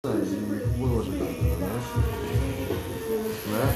What was it? Right?